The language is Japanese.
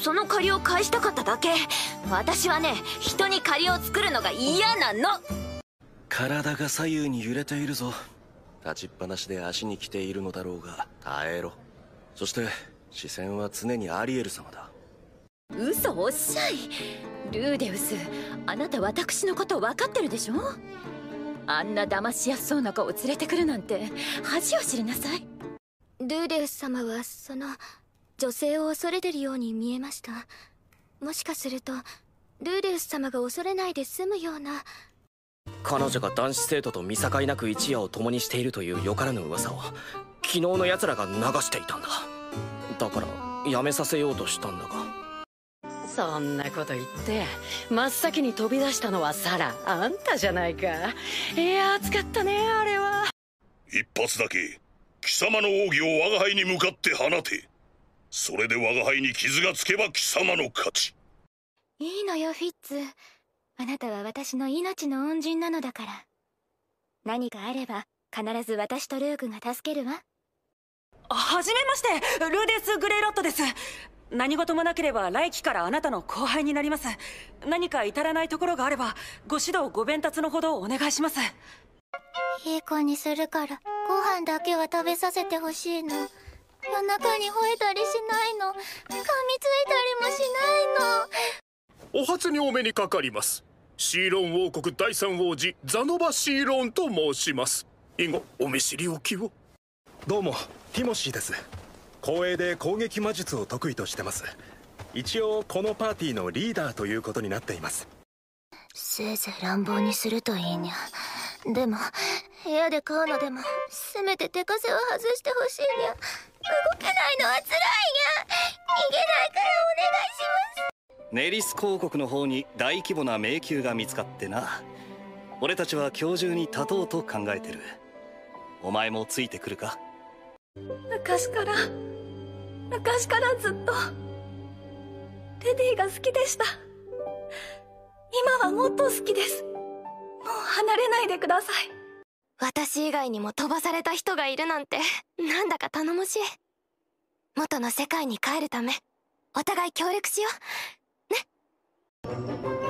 その借りを返したかっただけ。私はね人に借りを作るのが嫌なの。体が左右に揺れているぞ。立ちっぱなしで足に来ているのだろうが。耐えろ。そして視線は常にアリエル様だ。嘘おっしゃい。ルーデウスあなた私のこと分かってるでしょ？あんな騙しやすそうな子を連れてくるなんて恥を知りなさい。ルーデウス様はその女性を恐れてるように見えました。もしかするとルーデウス様が恐れないで済むような。彼女が男子生徒と見境なく一夜を共にしているというよからぬ噂を昨日の奴らが流していたんだ。だからやめさせようとしたんだが。そんなこと言って真っ先に飛び出したのはサラ。あんたじゃないか。いや熱かったねあれは。一発だけ。貴様の奥義を我が輩に向かって放てそれで我が輩に傷がつけば貴様の勝ち。いいのよフィッツ。あなたは私の命の恩人なのだから。何かあれば必ず私とルークが助けるわ。はじめまして。ルーデス・グレイロットです。何事もなければ来期からあなたの後輩になります。何か至らないところがあればご指導ご鞭達のほどお願いします。いい子にするからご飯だけは食べさせてほしいの夜中に吠えたりしないの。噛みついたりもしないの。お初にお目にかかります。シーロン王国第三王子ザノバ・シーロンと申します。以後お見知りおきを。どうもティモシーです。光栄で攻撃魔術を得意としてます。一応このパーティーのリーダーということになっています。せいぜい乱暴にするといいにゃ。でも部屋で飼うのでもせめて手枷は外してほしいにゃ動けないのは辛いにゃ逃げないからお願いします。ネリス公国の方に大規模な迷宮が見つかってな。俺たちは今日中に立とうと考えてる。お前もついてくるか？昔から昔からずっとレディが好きでした。今はもっと好きです。もう離れないでください私以外にも飛ばされた人がいるなんてなんだか頼もしい。元の世界に帰るためお互い協力しよう。ね。っ